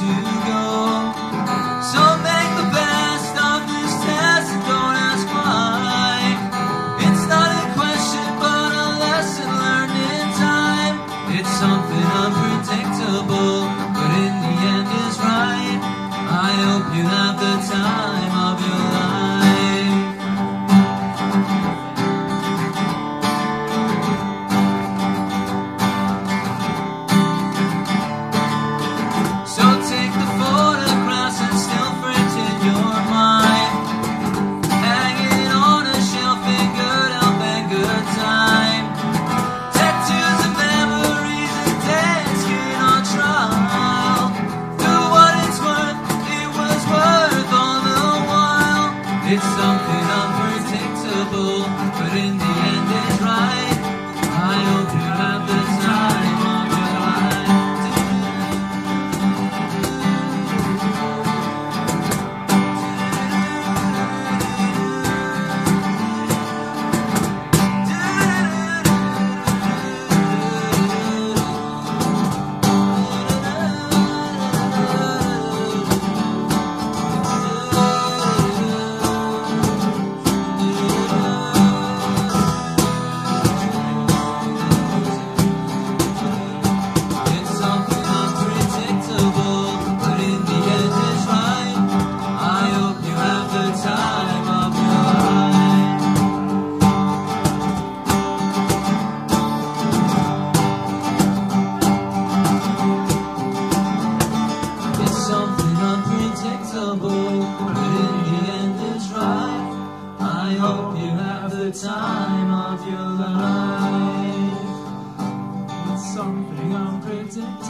to go. It's something unpredictable, but in the the time of your life. It's something unpredictable.